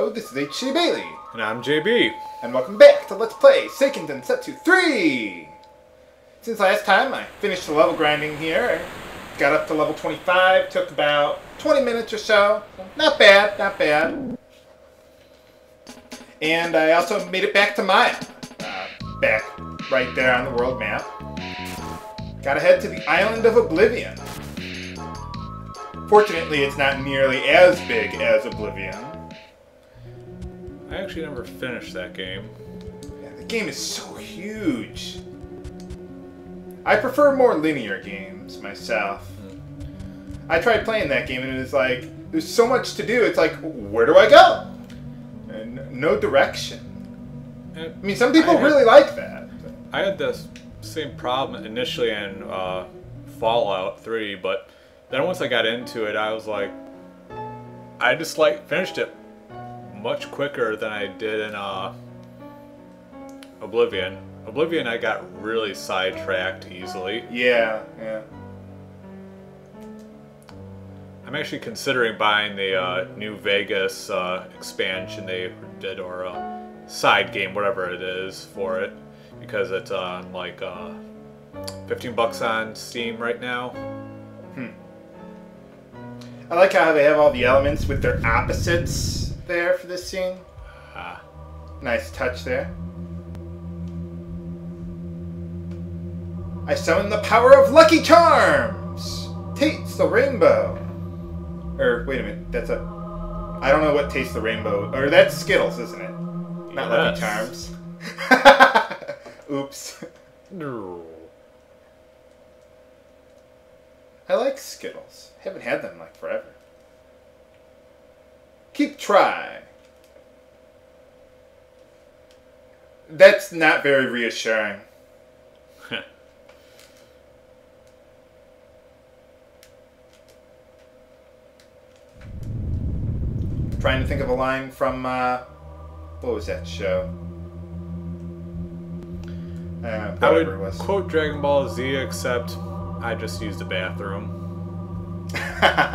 Hello, this is HC Bailly, And I'm JB. and welcome back to Let's Play Seiken Densetsu 3! Since last time, I finished the level grinding here. I got up to level 25, took about 20 minutes or so. Not bad, not bad. And I also made it back to Maia. Uh, back right there on the world map. Gotta head to the island of Oblivion. Fortunately, it's not nearly as big as Oblivion. I actually never finished that game. Yeah, the game is so huge. I prefer more linear games myself. I tried playing that game and it was like, there's so much to do. It's like, where do I go? And no direction. I mean, some people had- really like that. I had this same problem initially in uh, Fallout 3, but then once I got into it, I was like, I just like finished it much quicker than I did in uh, Oblivion. Oblivion, I got really sidetracked easily. Yeah, yeah. I'm actually considering buying the uh, New Vegas uh, expansion they did, or a side game, whatever it is, for it, because it's on like uh, 15 bucks on Steam right now. Hmm. I like how they have all the elements with their opposites there for this scene. Ah, Nice touch there. I summon the power of Lucky Charms! Taste the rainbow! Or, wait a minute, that's a. I don't know what Taste the Rainbow. Or that's Skittles, isn't it? Not Lucky Charms. Oops. I like Skittles. Haven't had them like forever. Keep trying. That's not very reassuring. Trying to think of a line from uh, what was that show? Uh, I would quote Dragon Ball Z, except I just used the bathroom.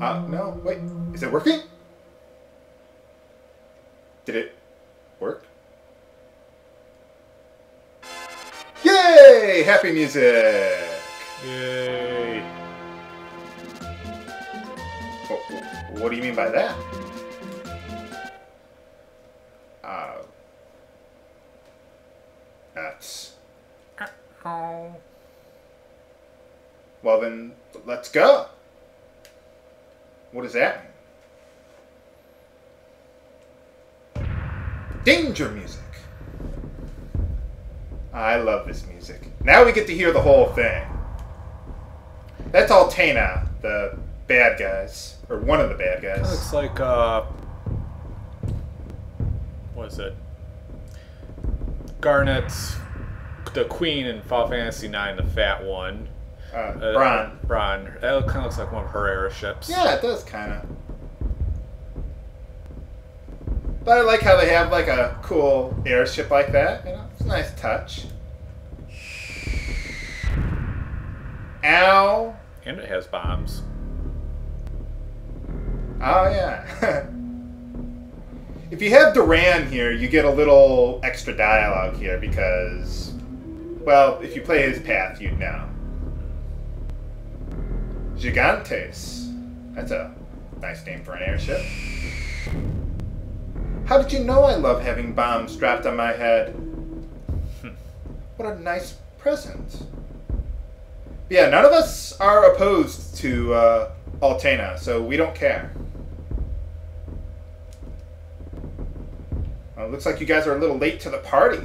uh, no, wait. Is it working? Did it work? Yay! Happy music! Yay! What, what do you mean by that? Uh, that's. Oh. Well, then, let's go. What does that? Danger music. I love this music. Now we get to hear the whole thing. That's Altena, the bad guys, or one of the bad guys. looks like uh, what is it? Garnet's the queen in Final Fantasy IX, the fat one. Uh, Uh, Brahne. Brahne. That kind of looks like one of her airships. Yeah, it does kind of. But I like how they have like a cool airship like that. You know, it's a nice touch. Ow! And it has bombs. Oh yeah. if you have Duran here, you get a little extra dialogue here because, well, if you play his path, you'd know. Gigantes. That's a nice name for an airship. How did you know I love having bombs strapped on my head? what a nice present. Yeah, none of us are opposed to uh, Altena, so we don't care. Well, looks like you guys are a little late to the party.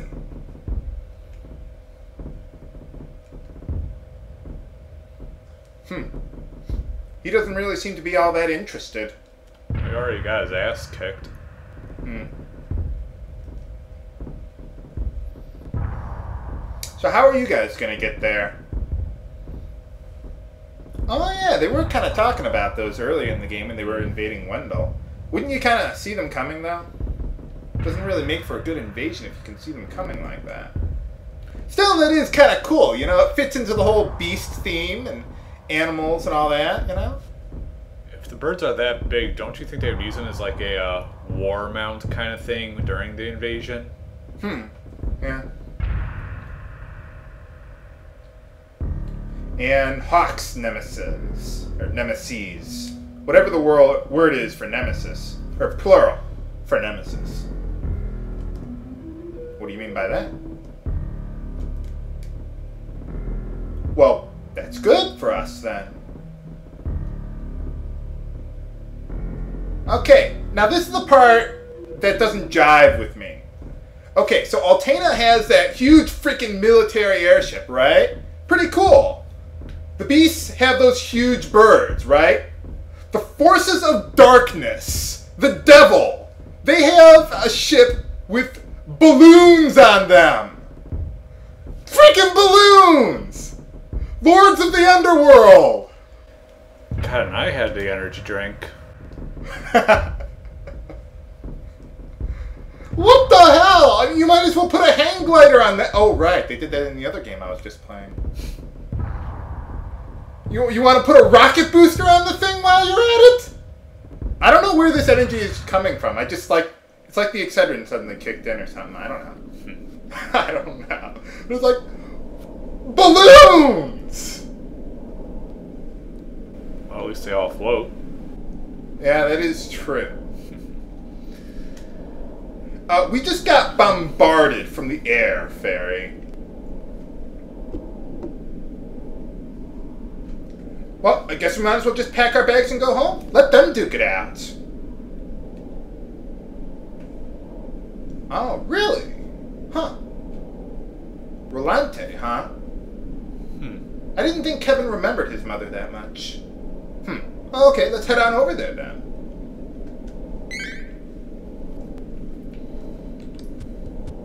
Hmm. He doesn't really seem to be all that interested. He already got his ass kicked. Hmm. So how are you guys gonna get there? Oh yeah, they were kind of talking about those early in the game when they were invading Wendel. Wouldn't you kind of see them coming though? Doesn't really make for a good invasion if you can see them coming like that. Still, that is kind of cool. You know, it fits into the whole beast theme and animals and all that. You know. If the birds are that big, don't you think they would use them as like a uh, war mount kind of thing during the invasion? Hmm. Yeah. And Hawk's nemesis, or nemesis, whatever the word word is for nemesis, or plural for nemesis. What do you mean by that? Well, that's good for us then. Okay, now this is the part that doesn't jive with me. Okay, so Altena has that huge freaking military airship, right? Pretty cool. The beasts have those huge birds, right? The forces of darkness, the devil, they have a ship with balloons on them. Freaking balloons! Lords of the Underworld! God, and I had the energy drink. what the hell? I mean, you might as well put a hang glider on that. Oh, right. They did that in the other game I was just playing. You, you want to put a rocket booster on the thing while you're at it? I don't know where this energy is coming from. I just like. It's like the Excedrin suddenly kicked in or something. I don't know. I don't know. It was like. Balloons! Well, at least they all float. Yeah, that is true. Uh, we just got bombarded from the air, Fairy. Well, I guess we might as well just pack our bags and go home. Let them duke it out. Oh, really? Huh. Rolante, huh? Hmm. I didn't think Kevin remembered his mother that much. Okay, let's head on over there then.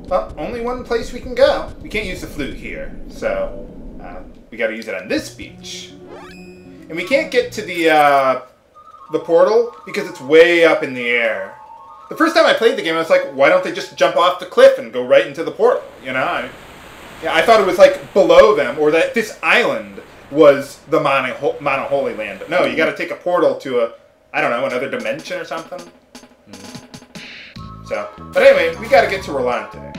Well, only one place we can go. We can't use the flute here, so uh, we got to use it on this beach. And we can't get to the uh, the portal because it's way up in the air. The first time I played the game, I was like, why don't they just jump off the cliff and go right into the portal? You know, I, yeah, I thought it was like below them, or that this island was the Mono, Mono Holy Land. But no, you got to take a portal to a, I don't know, another dimension or something. So, but anyway, we got to get to Rolante.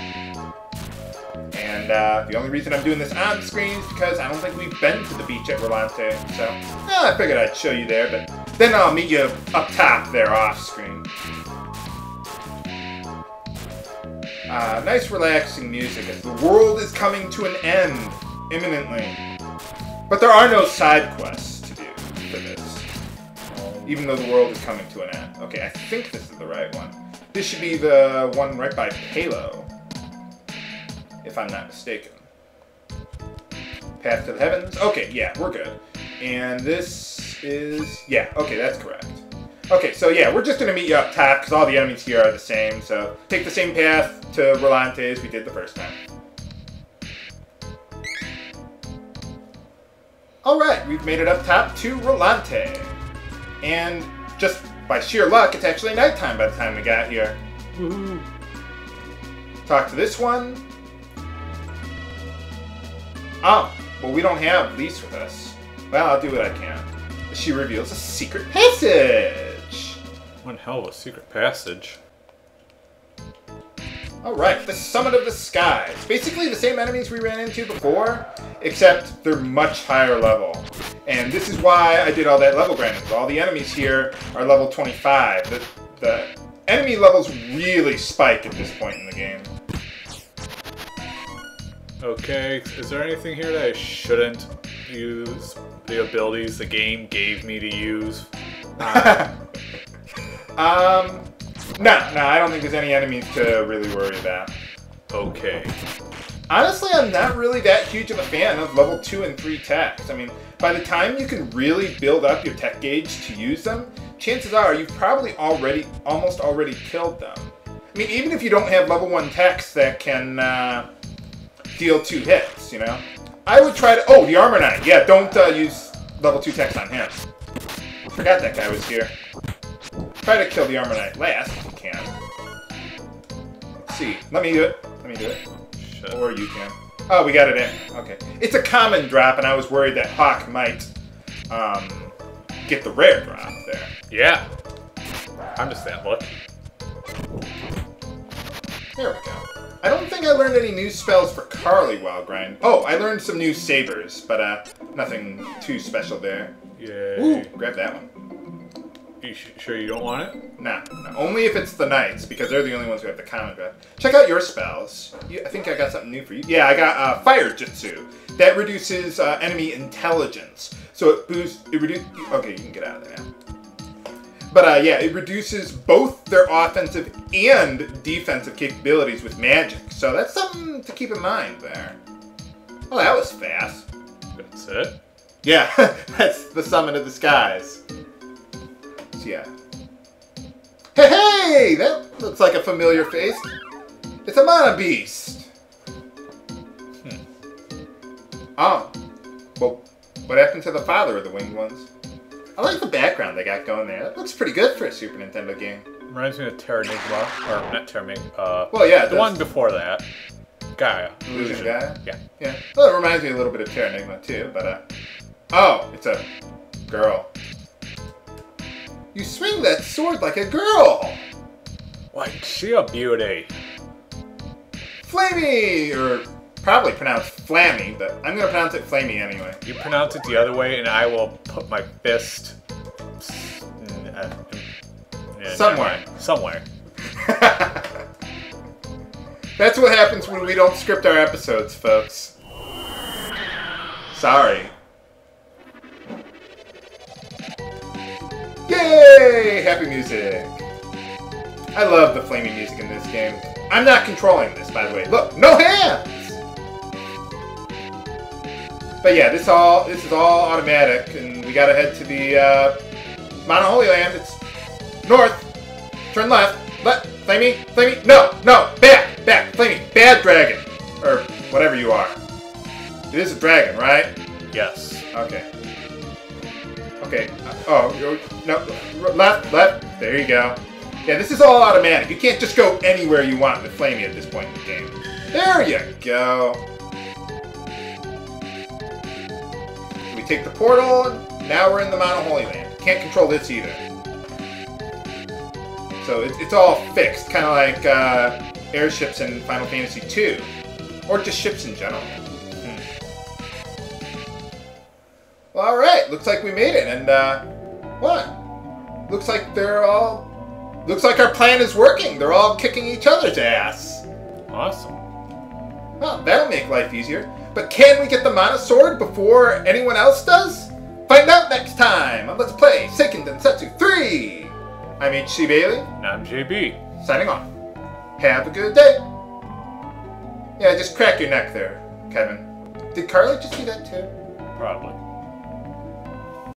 And uh, the only reason I'm doing this on screen is because I don't think we've been to the beach at Rolante. So, eh, I figured I'd show you there, but then I'll meet you up top there off screen. Uh, nice relaxing music the world is coming to an end imminently. But there are no side quests to do for this. Even though the world is coming to an end. Okay, I think this is the right one. This should be the one right by Palo. If I'm not mistaken. Path to the Heavens. Okay, yeah, we're good. And this is... Yeah, okay, that's correct. Okay, so yeah, we're just going to meet you up top because all the enemies here are the same. So take the same path to Rolante as we did the first time. Alright, we've made it up top to Rolante. And just by sheer luck, it's actually nighttime by the time we got here. Woohoo. Talk to this one. Oh, well, we don't have Lise with us. Well, I'll do what I can. She reveals a secret passage. One hell of a secret passage. Alright, the Summit of the Skies. Basically the same enemies we ran into before, except they're much higher level. And this is why I did all that level grinding. All the enemies here are level 25. The, the enemy levels really spike at this point in the game. Okay, is there anything here that I shouldn't use? The abilities the game gave me to use? Uh, um, no, no, I don't think there's any enemies to really worry about. Okay. Honestly, I'm not really that huge of a fan of level 2 and 3 techs. I mean, by the time you can really build up your tech gauge to use them, chances are you've probably already, almost already killed them. I mean, even if you don't have level 1 techs that can uh, deal 2 hits, you know? I would try to, oh, the Armor Knight. Yeah, don't uh, use level 2 techs on him. Forgot that guy was here. Try to kill the Armor Knight last if you can. Let's see. Let me do it. Let me do it. Shit. Or you can. Oh, we got it in. Okay. It's a common drop, and I was worried that Hawk might um, get the rare drop there. Yeah. I'm just that lucky. There we go. I don't think I learned any new spells for Carlie while grinding. Oh, I learned some new sabers, but uh, nothing too special there. Yeah. Ooh, grab that one. You sh- sure you don't want it? Nah, only if it's the knights, because they're the only ones who have the common grab. Check out your spells. You, I think I got something new for you. Yeah, I got uh, Fire Jutsu. That reduces uh, enemy intelligence. So it boosts, it reduces, okay, you can get out of there now. But uh, yeah, it reduces both their offensive and defensive capabilities with magic. So that's something to keep in mind there. Well, that was fast. That's it. Yeah, that's the summon of the skies. So yeah. Hey, hey! That looks like a familiar face. It's a Mana Beast. Hmm. Oh. Well, what happened to the father of the winged ones? I like the background they got going there. That looks pretty good for a Super Nintendo game. Reminds me of Terra Terranigma, or not Terranigma. Uh, Well, yeah, the one before that. Gaia. Illusion Gaia? Yeah. Yeah. Well, it reminds me a little bit of Terra Terranigma too, but uh. Oh, it's a girl. You swing that sword like a girl. Why, she a beauty. Flamey, or probably pronounced Flammy, but I'm gonna pronounce it Flamey anyway. You pronounce it the other way, and I will put my fist uh, Somewhere. Somewhere. That's what happens when we don't script our episodes, folks. Sorry. Yay! Happy music. I love the flaming music in this game. I'm not controlling this, by the way. Look, no hands! But yeah, this all this is all automatic, and we gotta head to the uh, Mana Holy Land. It's north. Turn left. Left. Flamey. Flamey. No. No. Back. Back. Flamey. Bad dragon. Or whatever you are. It is a dragon, right? Yes. Okay. Okay. uh, Oh, no. Left. Left. There you go. Yeah, this is all automatic. You can't just go anywhere you want with Flamey at this point in the game. There you go. We take the portal, now we're in the Mount of Holy Land. Can't control this either. So it, it's all fixed, kind of like uh, airships in Final Fantasy II, or just ships in general. All right. Looks like we made it, and uh, what? Looks like they're all. Looks like our plan is working. They're all kicking each other's ass. Awesome. Well, that'll make life easier. But can we get the Mana Sword before anyone else does? Find out next time on Let's Play Seiken Densetsu 3! I'm HC Bailly, And I'm JB. signing off. Have a good day! Yeah, just crack your neck there, Kevin. Did Carlie just do that too? Probably.